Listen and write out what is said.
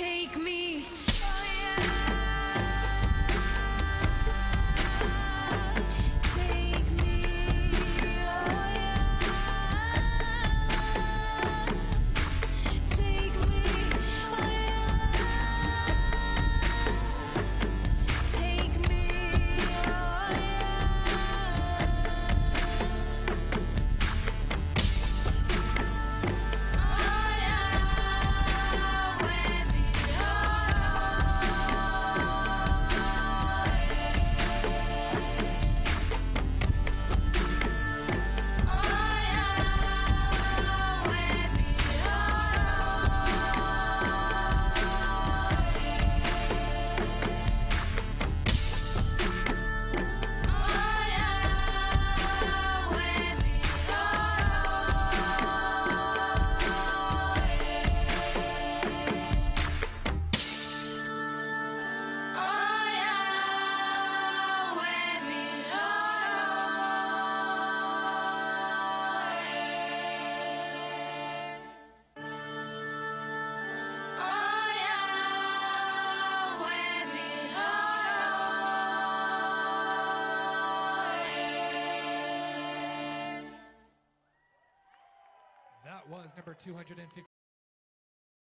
Take me, oh yeah. Was number 250.